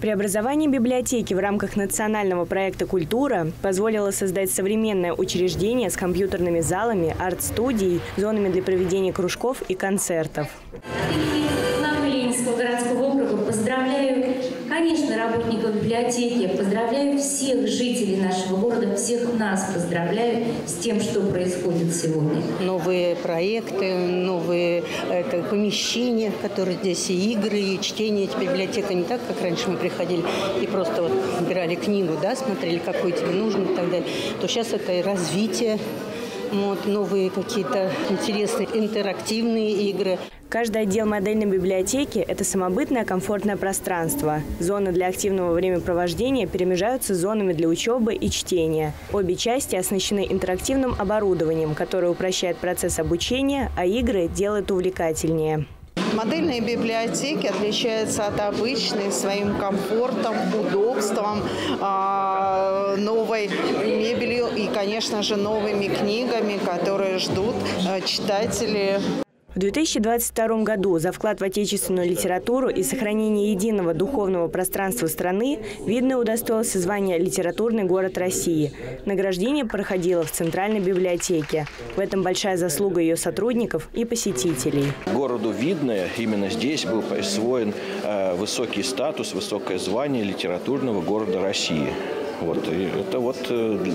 Преобразование библиотеки в рамках национального проекта «Культура» позволило создать современное учреждение с компьютерными залами, арт-студией, зонами для проведения кружков и концертов. Городского работников библиотеки, поздравляю всех жителей нашего города, всех нас поздравляю с тем, что происходит сегодня. Новые проекты, новые это, помещения, которые здесь и игры, и чтение. Теперь библиотека не так, как раньше мы приходили и просто вот брали книгу, да, смотрели, какой тебе нужно и так далее. То сейчас это развитие, вот, новые какие-то интересные интерактивные игры. Каждый отдел модельной библиотеки – это самобытное комфортное пространство. Зоны для активного времяпровождения перемежаются зонами для учебы и чтения. Обе части оснащены интерактивным оборудованием, которое упрощает процесс обучения, а игры делает увлекательнее. Модельные библиотеки отличаются от обычной своим комфортом, удобством, а, новой мебелью и, конечно же, новыми книгами, которые ждут э, читатели. В 2022 году за вклад в отечественную литературу и сохранение единого духовного пространства страны Видное удостоился звания «Литературный город России». Награждение проходило в Центральной библиотеке. В этом большая заслуга ее сотрудников и посетителей. Городу Видное именно здесь был присвоен э, высокий статус, высокое звание литературного города России. Вот. И это вот э,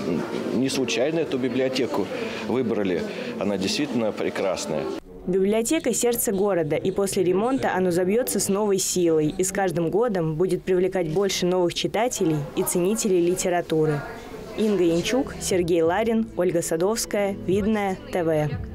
не случайно эту библиотеку выбрали. Она действительно прекрасная. Библиотека – сердце города, и после ремонта оно забьется с новой силой и с каждым годом будет привлекать больше новых читателей и ценителей литературы. Инга Янчук, Сергей Ларин, Ольга Садовская, Видное, ТВ.